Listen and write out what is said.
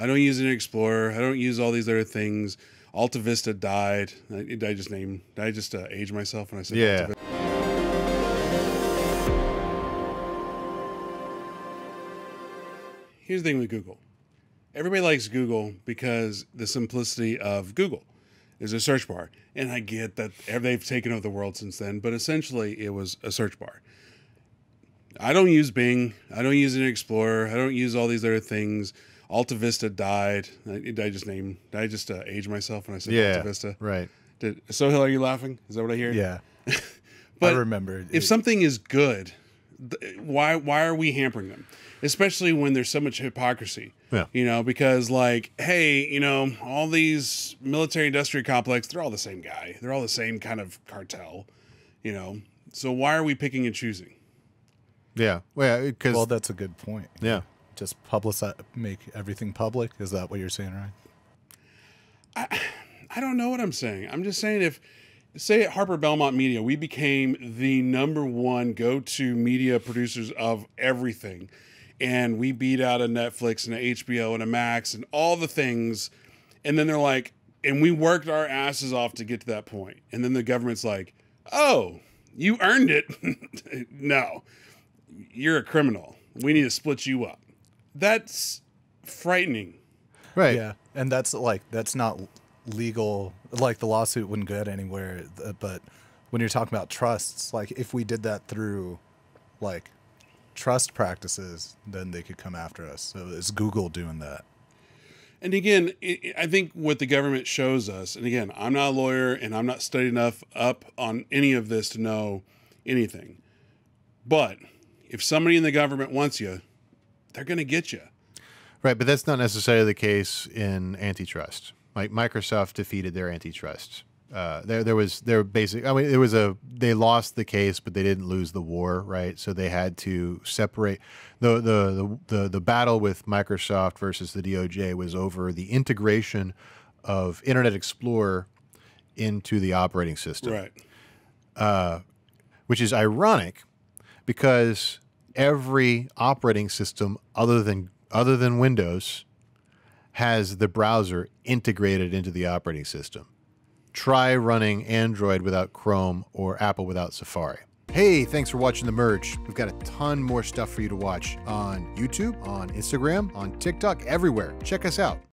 I don't use an Explorer. I don't use all these other things. Alta Vista died. I, did I just name? Did I just uh, age myself when I said Yeah. Here's the thing with Google. Everybody likes Google because the simplicity of Google is a search bar. And I get that they've taken over the world since then, but essentially it was a search bar. I don't use Bing. I don't use an Explorer. I don't use all these other things. Alta Vista died. I, did I just name? Did I just uh, age myself when I said Yeah. Alta Vista? Right. Did Hill, Are you laughing? Is that what I hear? Yeah. But I remember. If it- something is good, th- why why are we hampering them? Especially when there's so much hypocrisy. Yeah. You know, because like, hey, you know, all these military industrial complex, they're all the same guy. They're all the same kind of cartel. You know, so why are we picking and choosing? Yeah. Well, because well, that's a good point. yeah. Just publicize, make everything public. Is that what you're saying, right? I don't know what I'm saying. I'm just saying if say at Harper Belmont Media, we became the number one go-to media producers of everything. And we beat out a Netflix and a HBO and a Max and all the things. And then they're like, and we worked our asses off to get to that. And then the government's like, oh, you earned it. no, you're a criminal. We need to split you up. That's frightening. Right. Yeah, and that's like that's not legal. Like the lawsuit wouldn't get anywhere. uh, But when you're talking about trusts, like if we did that through like trust practices, then they could come after us. So is Google doing that? And again, i I think what the government shows us, and again, I'm not a lawyer and I'm not studied enough up on any of this to know anything. But if somebody in the government wants you, they're going to get you. Right, but that's not necessarily the case in antitrust. Like Microsoft defeated their antitrust. Uh, there, there was there basic. I mean, it was a they lost the case, but they didn't lose the war, right? So they had to separate the the the the, the battle with Microsoft versus the DOJ was over the integration of Internet Explorer into the operating system Right. which is ironic because every operating system other than other than Windows has the browser integrated into the operating system. Try running Android without Chrome or Apple without Safari. Hey, thanks for watching The Merge. We've got a ton more stuff for you to watch on YouTube, on Instagram, on TikTok, everywhere. Check us out.